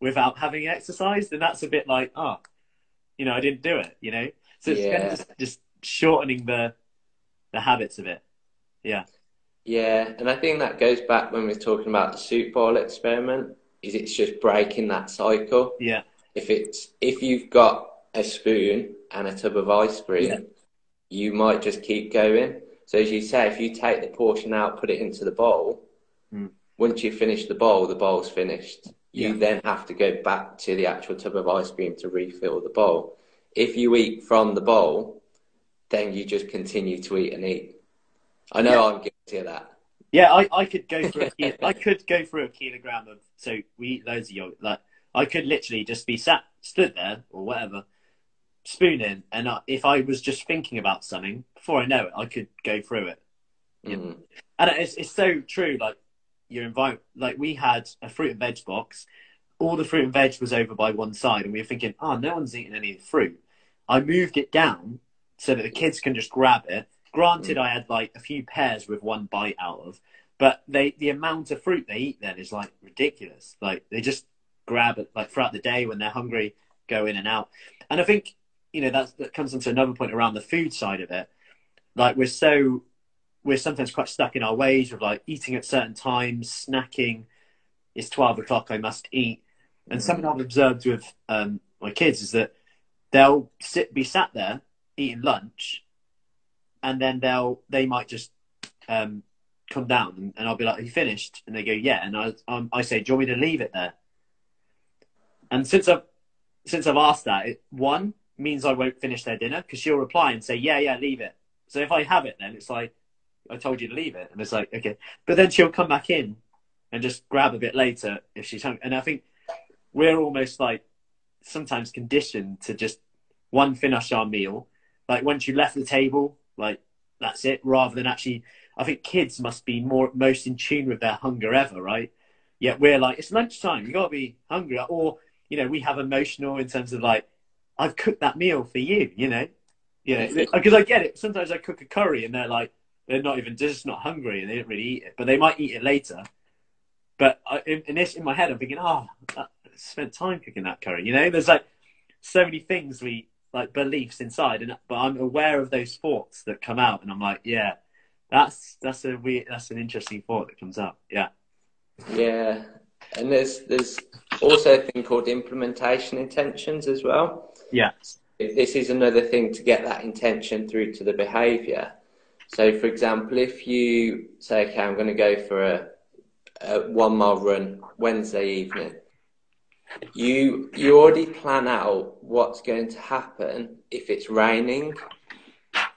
without having exercised, and that's a bit like, oh, you know, I didn't do it, you know. So it's yeah. kind of just, just shortening the the habits of it. Yeah. Yeah, and I think that goes back when we are talking about the soup bowl experiment. Is it's just breaking that cycle. Yeah. If it's if you've got a spoon and a tub of ice cream, Yeah. you might just keep going. So as you say, if you take the portion out, put it into the bowl, Mm. once you finish the bowl, the bowl's finished. You Yeah. then have to go back to the actual tub of ice cream to refill the bowl. If you eat from the bowl, then you just continue to eat and eat. I know I'm guilty of that. Yeah, I, I could go through a I could go through a kilogram of so we eat loads of yogurt. Like I could literally just be sat stood there or whatever, spoon in, and I, if I was just thinking about something before I know it, I could go through it. Mm. And it's it's so true. Like your environment, like we had a fruit and veg box. All the fruit and veg was over by one side, and we were thinking, oh, no one's eating any fruit. I moved it down so that the kids can just grab it. Granted, I had like a few pears with one bite out of, but they the amount of fruit they eat then is like ridiculous. Like they just grab it like throughout the day when they're hungry, go in and out. And I think you know that's, that comes into another point around the food side of it. Like we're so we're sometimes quite stuck in our ways of like eating at certain times, snacking. It's twelve o'clock. I must eat. And something I've observed with um, my kids is that they'll sit, be sat there eating lunch, and then they'll they might just um, come down, and, I'll be like, "Are you finished?" And they go, "Yeah." And I um, I say, "Do you want me to leave it there?" And since I've since I've asked that, it one means I won't finish their dinner because she'll reply and say, "Yeah, yeah, leave it." So if I have it, then it's like I told you to leave it, and it's like okay. But then she'll come back in and just grab a bit later if she's hungry. And I think we're almost like sometimes conditioned to just one finish our meal. Like once you left the table, like that's it. Rather than actually, I think kids must be more most in tune with their hunger ever, right? Yet we're like, it's lunchtime. You got to be hungry, or you know, we have emotional in terms of like, I've cooked that meal for you, you know, you know, because I get it. Sometimes I cook a curry and they're like, they're not even they're just not hungry and they don't really eat it, but they might eat it later. But I, in, in this, in my head, I'm thinking, oh, I spent time cooking that curry. You know, there's like so many things we like beliefs inside, and but I'm aware of those thoughts that come out, and I'm like, yeah, that's that's a weird, that's an interesting thought that comes up. Yeah, Yeah, and there's there's also a thing called implementation intentions as well. yeah, This is another thing to get that intention through to the behaviour. So, for example, if you say, "Okay, I'm going to go for a, a one mile run Wednesday evening," you you already plan out what's going to happen if it's raining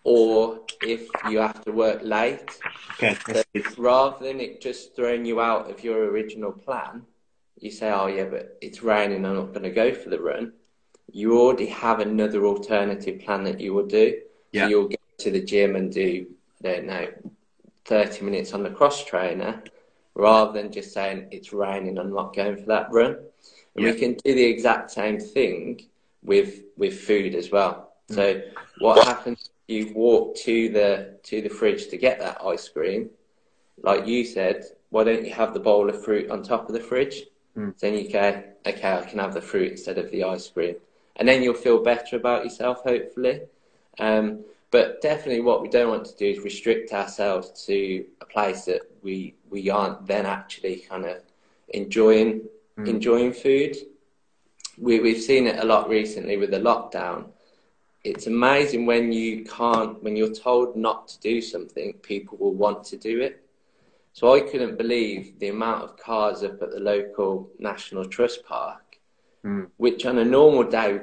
or if you have to work late. okay, So rather than it just throwing you out of your original plan, you say, "Oh yeah, but it's raining. I'm not going to go for the run." You already have another alternative plan that you will do. Yeah. So you'll get to the gym and do, I don't know, thirty minutes on the cross trainer, rather than just saying it's raining. I'm not going for that run. And Yeah. we can do the exact same thing with with food as well. So what happens? if You walk to the to the fridge to get that ice cream like you said, why don't you have the bowl of fruit on top of the fridge? Mm. Then you go, okay, I can have the fruit instead of the ice cream. And then you'll feel better about yourself, hopefully. Um, but definitely what we don't want to do is restrict ourselves to a place that we, we aren't then actually kind of enjoying, Mm. enjoying food. We, we've seen it a lot recently with the lockdown. It's amazing when you can't, when you're told not to do something, people will want to do it. So I couldn't believe the amount of cars up at the local National Trust Park, Mm. which on a normal day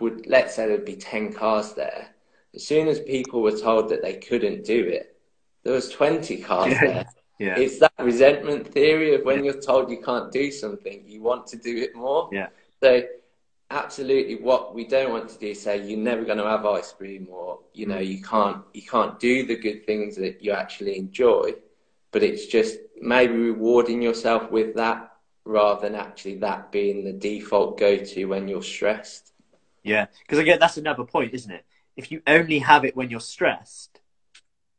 would, let's say there'd be 10 cars there. As soon as people were told that they couldn't do it, there was 20 cars Yeah. there. yeah, It's that resentment theory of when you're told you can't do something, you want to do it more. Yeah. So absolutely what we don't want to do is say you're never going to have ice cream or you know mm. you can't you can't do the good things that you actually enjoy but it's just maybe rewarding yourself with that rather than actually that being the default go-to when you're stressed yeah. Because again, that's another point, isn't it? If you only have it when you're stressed,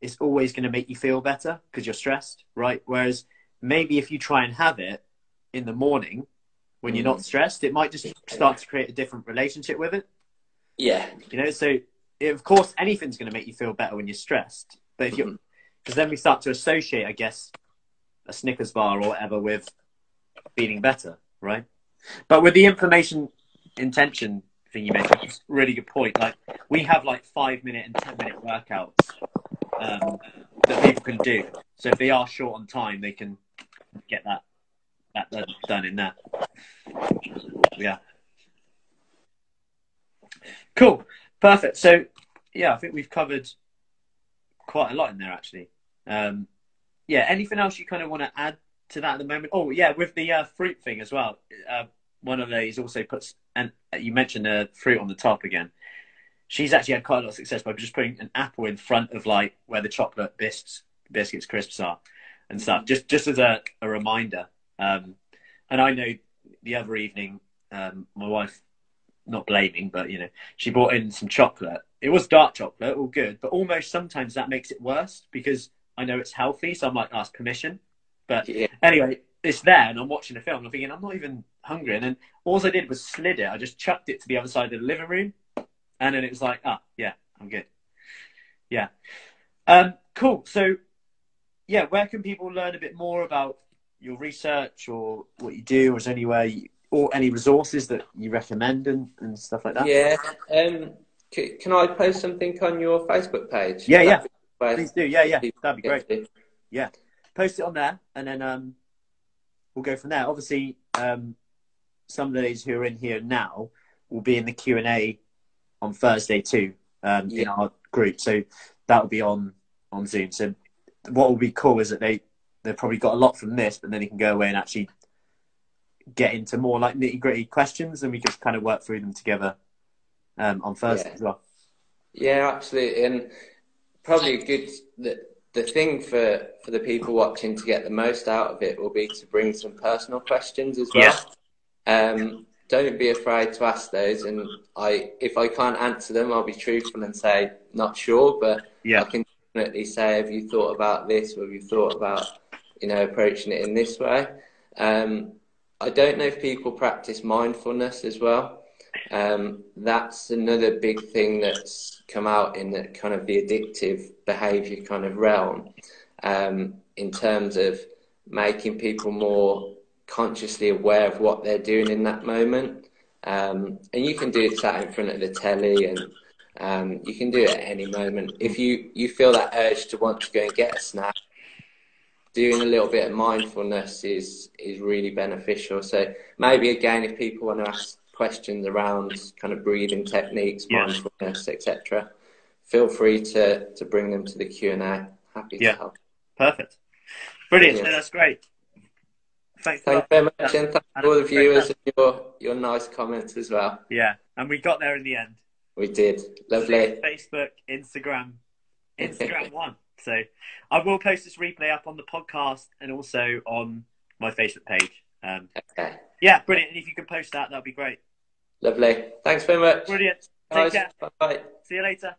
it's always going to make you feel better because you're stressed, right? Whereas maybe if you try and have it in the morning when you're not stressed, it might just start to create a different relationship with it. yeah You know, so of course anything's going to make you feel better when you're stressed. But if you're, Mhm. because then we start to associate, I guess, a Snickers bar or whatever with feeling better, right? But with the implementation intention thing you mentioned, it's a really good point. Like we have like five minute and ten minute workouts um, that people can do. So if they are short on time, they can get that that done in that. Yeah. Cool. Perfect. So yeah, I think we've covered quite a lot in there actually. Um, yeah. Anything else you kind of want to add to that at the moment? Oh yeah, with the uh, fruit thing as well. Uh, one of these also puts, and you mentioned the fruit on the top again. She's actually had quite a lot of success by just putting an apple in front of like where the chocolate biscuits, biscuits crisps are, and stuff. Just just as a, a reminder. Um, and I know the other evening, um, my wife, not blaming, but you know, she brought in some chocolate. It was dark chocolate, all good, but almost sometimes that makes it worse because I know it's healthy, so I might ask permission. But yeah. anyway, it's there, and I'm watching the film. And I'm thinking, I'm not even hungry. And then all I did was slid it. I just chucked it to the other side of the living room, and then it was like, ah, yeah, I'm good. Yeah, um, cool. So, yeah, where can people learn a bit more about your research or what you do, or is anywhere you, or any resources that you recommend and, and stuff like that? Yeah. Um, c- can I post something on your Facebook page? Yeah, yeah. Please do. Yeah, yeah. That'd be great. Yeah. Post it on there, and then um, we'll go from there. Obviously, um, some of those who are in here now will be in the Q and A on Thursday too um, yeah. in our group. So that will be on on Zoom. So what will be cool is that they they've probably got a lot from this, but then they can go away and actually get into more like nitty gritty questions, and we can kind of work through them together um, on Thursday yeah. as well. Yeah, absolutely, and probably a good the the thing for for the people watching to get the most out of it will be to bring some personal questions as well. Yeah. Um, don't be afraid to ask those, and I if I can't answer them, I'll be truthful and say not sure, but yeah. I can definitely say, have you thought about this, or have you thought about you know, approaching it in this way. Um, I don't know if people practice mindfulness as well. Um, that's another big thing that's come out in the kind of the addictive behaviour kind of realm, um, in terms of making people more consciously aware of what they're doing in that moment. Um, and you can do it sat in front of the telly and um, you can do it at any moment. If you, you feel that urge to want to go and get a snack, doing a little bit of mindfulness is is really beneficial. So maybe again, if people want to ask questions around kind of breathing techniques, mindfulness, etc., feel free to to bring them to the Q and A. Happy yeah. to help. Perfect. Brilliant. Yeah. that's great. Thanks, Thanks very much, and thank all the viewers and your your nice comments as well. Yeah, and we got there in the end. We did. Lovely. Facebook, Instagram, Instagram one. So I will post this replay up on the podcast and also on my Facebook page. Um, okay. Yeah, brilliant. And if you could post that, that'd be great. Lovely. Thanks very much. Brilliant. Take care. Bye. See you later.